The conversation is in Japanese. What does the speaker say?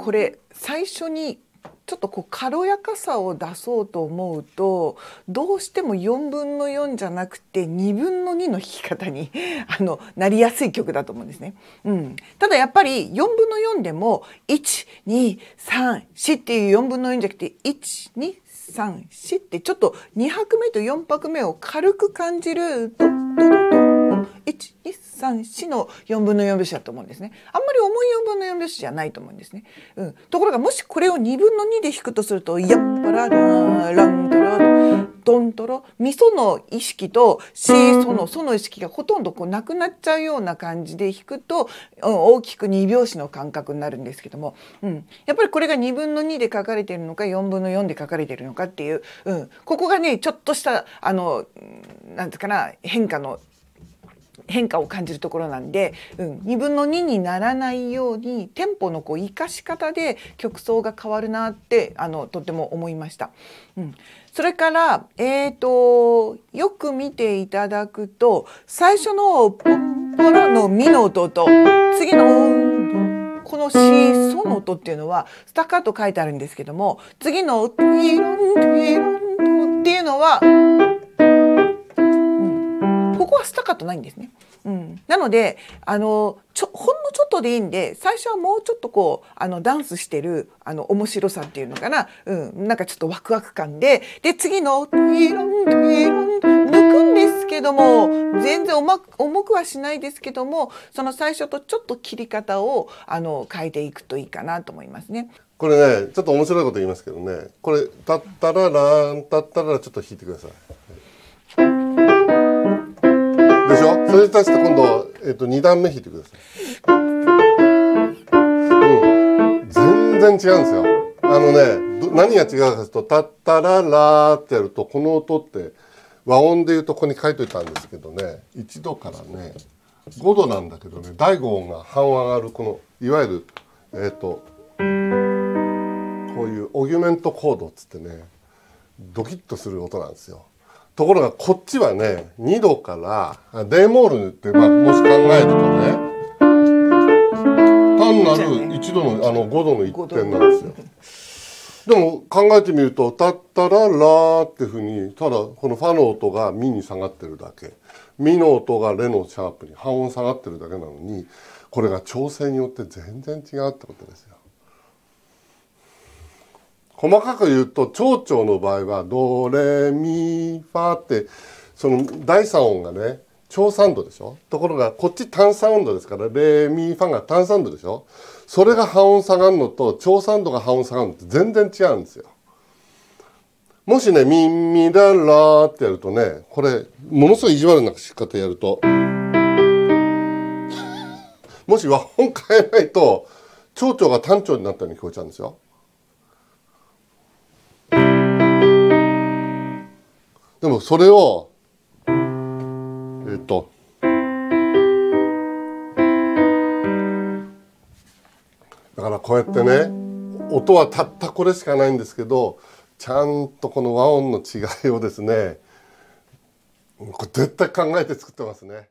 これ最初にちょっとこう軽やかさを出そうと思うとどうしても4分の4じゃなくて2分の2の弾き方に あのなりやすい曲だと思うんですね。うん、ただやっぱり4分の4でも1234っていう4分の4じゃなくて1234ってちょっと2拍目と4拍目を軽く感じると。123の4分の4拍子だと思うんですね。あんまり重い4分の4拍子じゃないと思うんですね、うん、ところがもしこれを2分の2で弾くとすると「やっぱららラントラドントロ」みその意識とシソのその意識がほとんどこうなくなっちゃうような感じで弾くと、うん、大きく2拍子の感覚になるんですけども、うん、やっぱりこれが2分の2で書かれているのか4分の4で書かれているのかっていう、うん、ここがねちょっとしたあのなんていうかな変化の変化を感じるところなんで、うん、2分の2にならないようにテンポのこう生かし方で曲奏が変わるなってあのとても思いました。うん、それからえーと、よく見ていただくと最初のポンポラのミの音と次のこのシーソの音っていうのはスタッカート書いてあるんですけども次のティロンティロンっていうのははスタカットないんですね。うん、なのであのちょほんのちょっとでいいんで最初はもうちょっとこうあのダンスしてるあの面白さっていうのかな、うん、なんかちょっとワクワク感でで次の「ティロンティロン」抜くんですけども全然重くはしないですけどもその最初とちょっと切り方をあの変えていくといいかなと思いますね。これねちょっと面白いこと言いますけどねこれ「タッタラランタッタララ」ちょっと弾いてください。それに対して今度、えっと、2段目弾いてください。うん。全然違うんですよ。あのね、何が違うかというと、タッタララってやると、この音って、和音で言うとここに書いといたんですけどね、1度からね、5度なんだけどね、第5音が半音上がる、この、いわゆる、えっ、と、こういうオギュメントコードっつってね、ドキッとする音なんですよ。ところがこっちはね2度からデーモールって、まあ、もし考えるとね単なる1度のあの5度の1点なんですよ。でも考えてみると「たったらら」っていうふうにただこのファの音がミに下がってるだけミの音がレのシャープに半音下がってるだけなのにこれが調整によって全然違うってことですよ。細かく言うと蝶々の場合はドレミファってその第3音がね超サウンドでしょ？ところがこっち単サウンドですからレミファが単サウンドでしょ？それが半音下がるのと超サウンドが半音下がるのって全然違うんですよ。もしね、ミンミララーってやるとね、これ、ものすごい意地悪なし方やると、もし和音変えないと、蝶々が単調になったように聞こえちゃうんですよ。でもそれをえっとだからこうやってね音はたったこれしかないんですけどちゃんとこの和音の違いをですねこれ絶対考えて作ってますね。